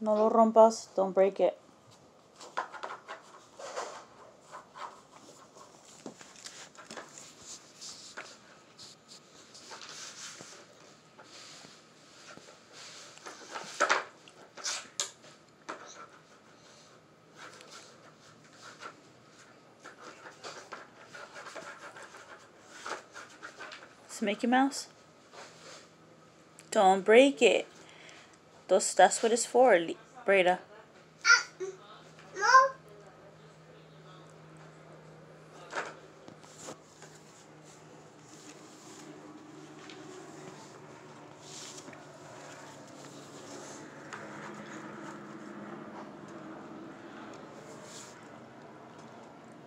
No lo rompas. Don't break it. It's Mickey Mouse. Don't break it. Those, that's what it's for, Breda. No.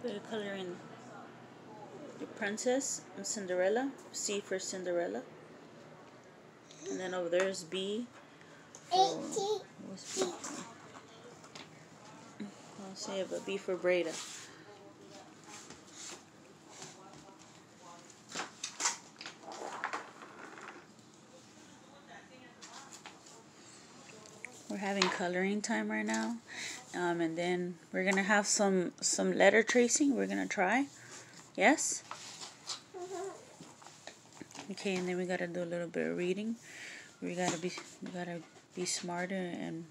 We're coloring the princess and Cinderella. C for Cinderella. And then over there is B. For, Eighty. what's B? I'll say it, but B for Breda. We're having coloring time right now. Um, and then we're gonna have some some letter tracing. We're gonna try. Yes. Okay, and then we gotta do a little bit of reading. We gotta be we gotta be smarter and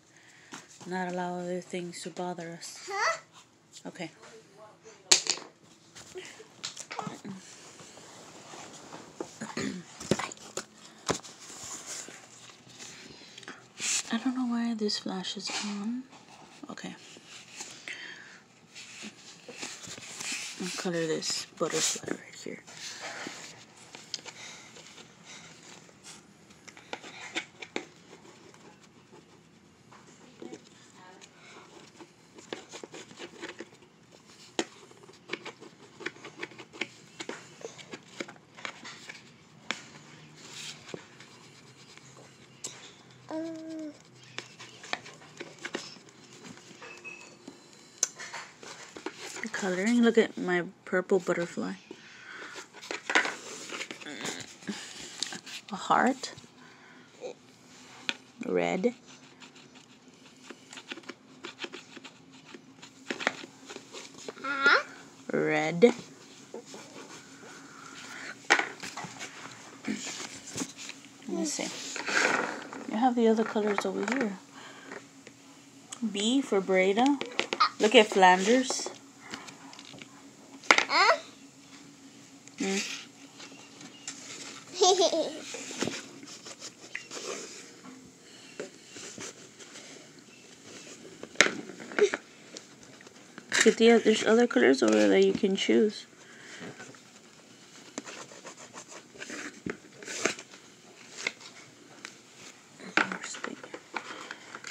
not allow other things to bother us. Huh? Okay. I don't know why this flash is on. Okay. I'll color this butterfly right here. The coloring. Look at my purple butterfly. A heart. Red. Red. Let me see. Have the other colors over here. B for Breda. Look at Flanders. Mm. The, there's other colors over there that you can choose. Where's the,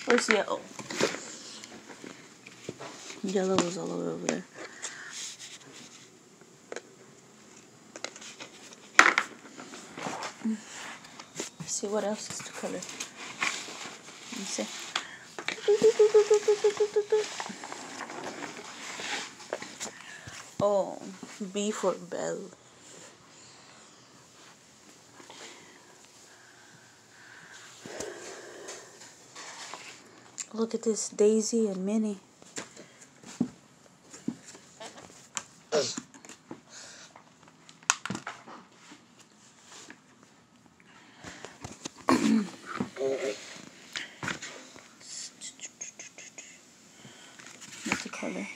where's yellow? Yellow is all the way over there. Let's see what else is to color. Let me see. Oh, B for Belle. Look at this Daisy and Minnie. What's the color?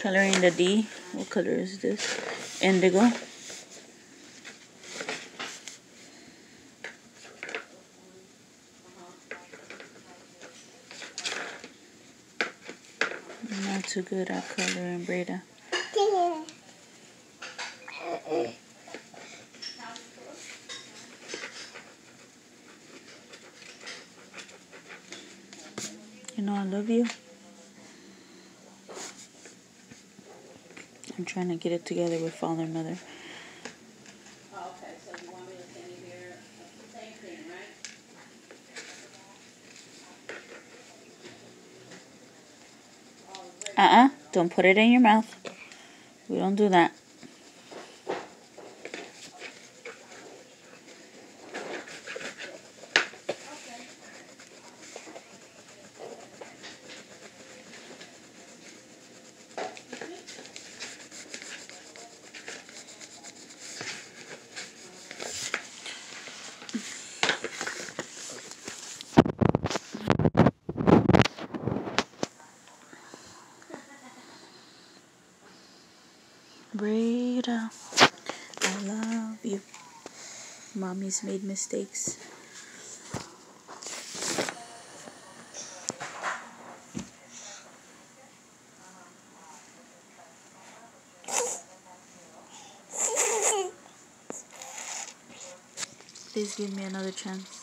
Coloring the D. What color is this? Indigo. Not too good at coloring, Breda. You know I love you. I'm trying to get it together with father and mother. Oh, okay, so you want me to send you here, the same thing, right? Oh. Uh uh. Don't put it in your mouth. We don't do that. Breda, I love you. Mommy's made mistakes. Please give me another chance.